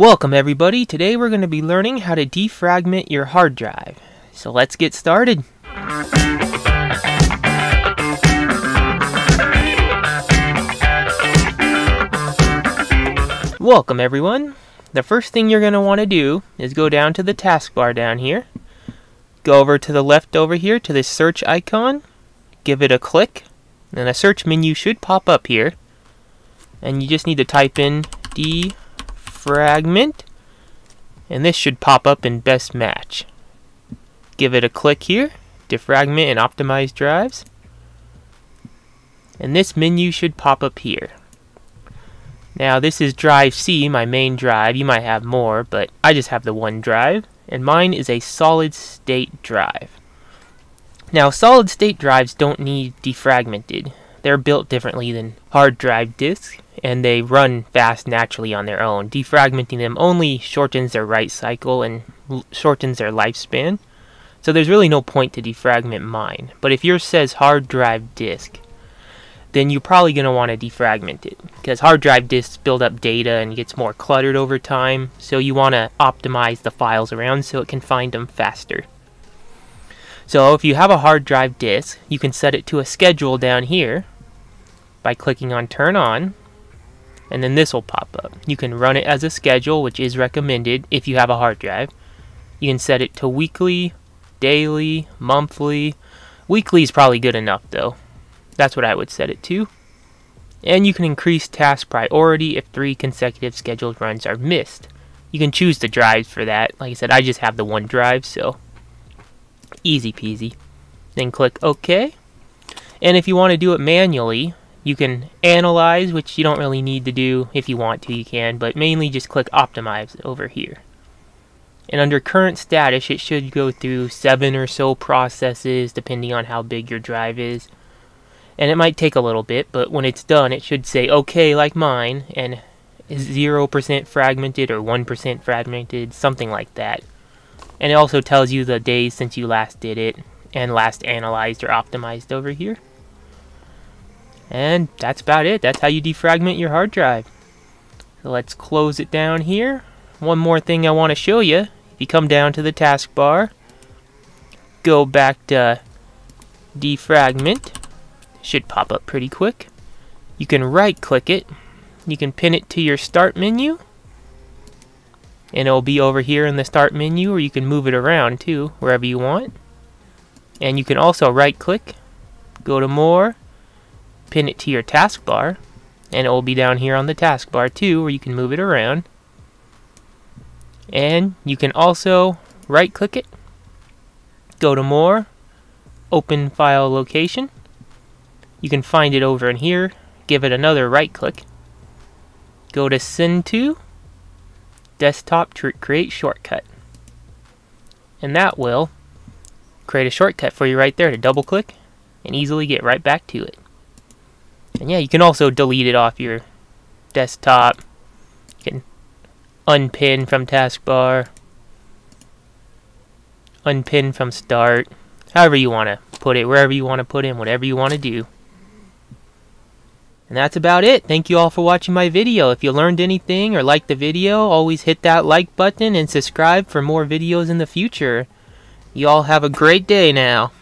Welcome everybody, today we're going to be learning how to defragment your hard drive. So let's get started. Welcome everyone. The first thing you're going to want to do is go down to the taskbar down here. Go over to the left over here to this search icon. Give it a click. And a search menu should pop up here. And you just need to type in defragment. And this should pop up in best match. Give it a click here. Defragment and optimize drives. And this menu should pop up here. Now this is drive C, my main drive. You might have more, but I just have the one drive. And mine is a solid state drive. Now solid state drives don't need defragmented. They're built differently than hard drive disks, and they run fast naturally on their own. Defragmenting them only shortens their write cycle and shortens their lifespan. So there's really no point to defragment mine. But if yours says hard drive disk, then you're probably going to want to defragment it because hard drive disks build up data and gets more cluttered over time so you want to optimize the files around so it can find them faster. So if you have a hard drive disk you can set it to a schedule down here by clicking on turn on and then this will pop up. You can run it as a schedule which is recommended if you have a hard drive. You can set it to weekly, daily, monthly. Weekly is probably good enough though that's what I would set it to. And you can increase task priority if three consecutive scheduled runs are missed. You can choose the drives for that. Like I said, I just have the one drive, so easy peasy. Then click OK. And if you want to do it manually, you can analyze, which you don't really need to do. If you want to, you can, but mainly just click optimize over here. And under current status, it should go through seven or so processes, depending on how big your drive is and it might take a little bit, but when it's done, it should say OK like mine, and 0% fragmented or 1% fragmented, something like that. And it also tells you the days since you last did it, and last analyzed or optimized over here. And that's about it. That's how you defragment your hard drive. So let's close it down here. One more thing I want to show you. If you come down to the taskbar, go back to defragment, should pop up pretty quick. You can right click it. You can pin it to your start menu. And it'll be over here in the start menu or you can move it around too, wherever you want. And you can also right click, go to more, pin it to your taskbar, and it will be down here on the taskbar too where you can move it around. And you can also right click it, go to more, open file location, you can find it over in here, give it another right click, go to send to, desktop to create shortcut. And that will create a shortcut for you right there to double click and easily get right back to it. And yeah, you can also delete it off your desktop. You can unpin from taskbar, unpin from start, however you want to put it, wherever you want to put in, whatever you want to do. And that's about it. Thank you all for watching my video. If you learned anything or liked the video, always hit that like button and subscribe for more videos in the future. You all have a great day now.